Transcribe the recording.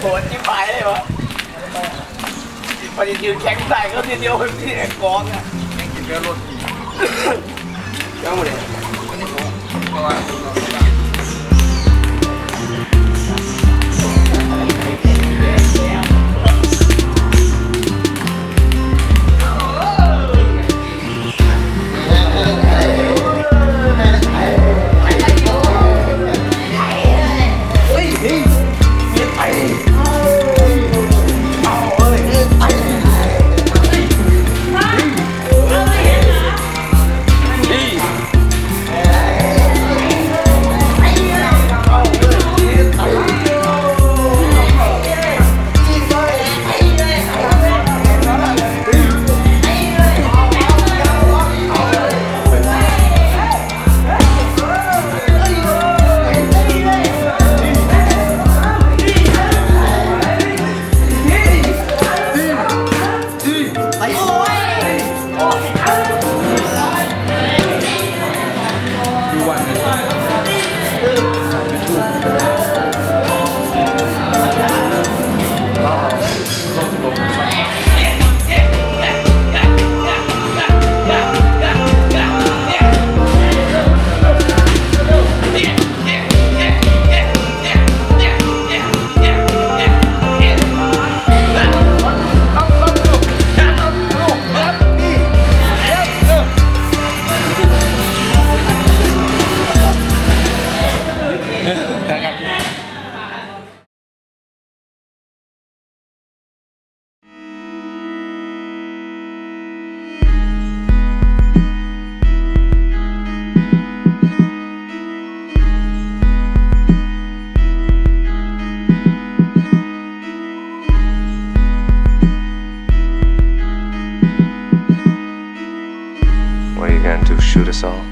โหดจิ้มหายเลยวะพอดียืนแข็งใส่ก็ทีเดียวเป็นที่แอกกองอะกินเนื้อรสดีเจ้าเลยเพร What are you going to do? Shoot us all?